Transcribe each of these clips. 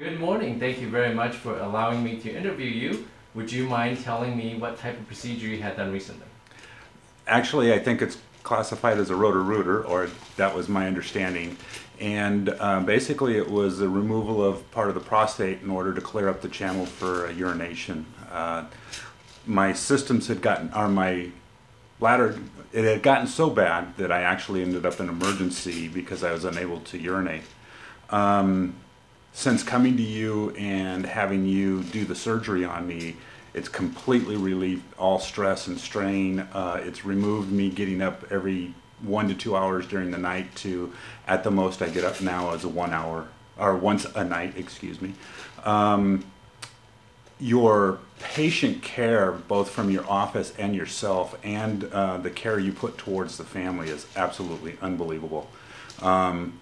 Good morning. Thank you very much for allowing me to interview you. Would you mind telling me what type of procedure you had done recently? Actually, I think it's classified as a roto-rooter, or that was my understanding. And uh, basically, it was the removal of part of the prostate in order to clear up the channel for uh, urination. Uh, my systems had gotten, or my bladder, it had gotten so bad that I actually ended up in emergency because I was unable to urinate. Um, since coming to you and having you do the surgery on me, it's completely relieved all stress and strain. Uh, it's removed me getting up every one to two hours during the night to, at the most, I get up now as a one hour, or once a night, excuse me. Um, your patient care, both from your office and yourself, and uh, the care you put towards the family is absolutely unbelievable. Um,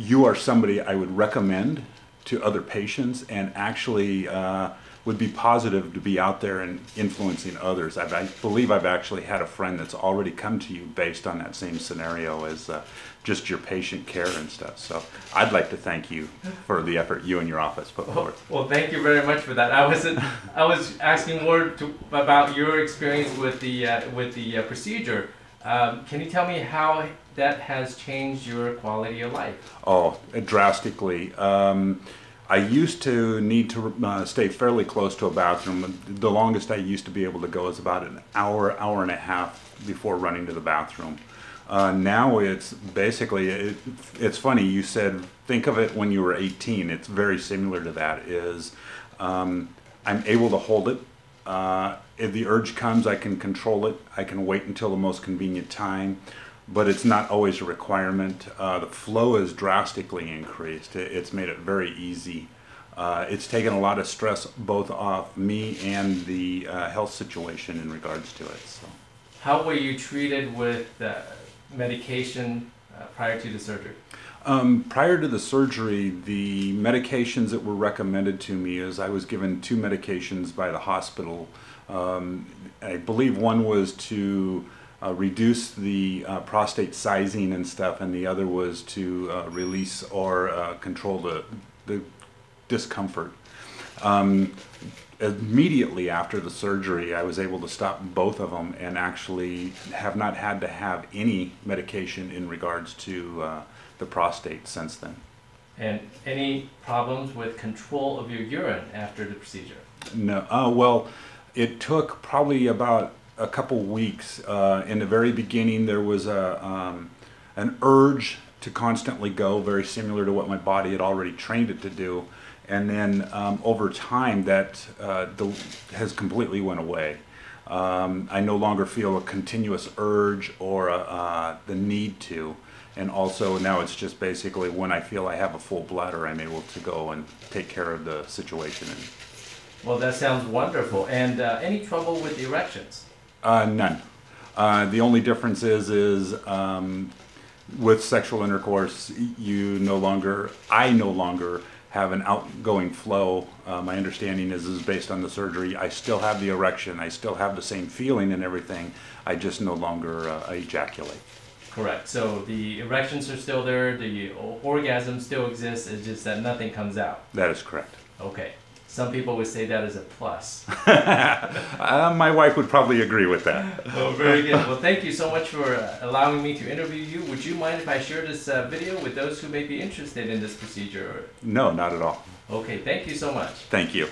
you are somebody I would recommend to other patients and actually uh, would be positive to be out there and influencing others. I've, i believe I've actually had a friend that's already come to you based on that same scenario as uh, just your patient care and stuff. So I'd like to thank you for the effort you and your office put forth. Well, thank you very much for that. I was I was asking more to, about your experience with the uh, with the uh, procedure. Um, can you tell me how that has changed your quality of life? Oh, drastically. Um, I used to need to uh, stay fairly close to a bathroom. The longest I used to be able to go is about an hour, hour and a half before running to the bathroom. Uh, now it's basically, it, it's funny, you said, think of it when you were 18. It's very similar to that, is um, I'm able to hold it. Uh, if the urge comes, I can control it. I can wait until the most convenient time but it's not always a requirement. Uh, the flow is drastically increased. It's made it very easy. Uh, it's taken a lot of stress both off me and the uh, health situation in regards to it. So. How were you treated with medication prior to the surgery? Um, prior to the surgery, the medications that were recommended to me is I was given two medications by the hospital. Um, I believe one was to uh, reduce the uh, prostate sizing and stuff, and the other was to uh, release or uh, control the, the discomfort. Um, immediately after the surgery, I was able to stop both of them and actually have not had to have any medication in regards to uh, the prostate since then. And any problems with control of your urine after the procedure? No. Uh, well, it took probably about a couple weeks. Uh, in the very beginning, there was a um, an urge to constantly go, very similar to what my body had already trained it to do. And then um, over time, that uh, has completely went away. Um, I no longer feel a continuous urge or a, uh, the need to. And also now it's just basically when I feel I have a full bladder, I'm able to go and take care of the situation. Well, that sounds wonderful. And uh, any trouble with erections? Uh, none. Uh, the only difference is, is um, with sexual intercourse, you no longer, I no longer have an outgoing flow. Uh, my understanding is, is based on the surgery. I still have the erection. I still have the same feeling and everything. I just no longer uh, ejaculate. Correct. So the erections are still there. The orgasm still exists. It's just that nothing comes out. That is correct. Okay. Some people would say that is a plus. uh, my wife would probably agree with that. Oh, very good. Well, thank you so much for uh, allowing me to interview you. Would you mind if I share this uh, video with those who may be interested in this procedure? No, not at all. Okay, thank you so much. Thank you.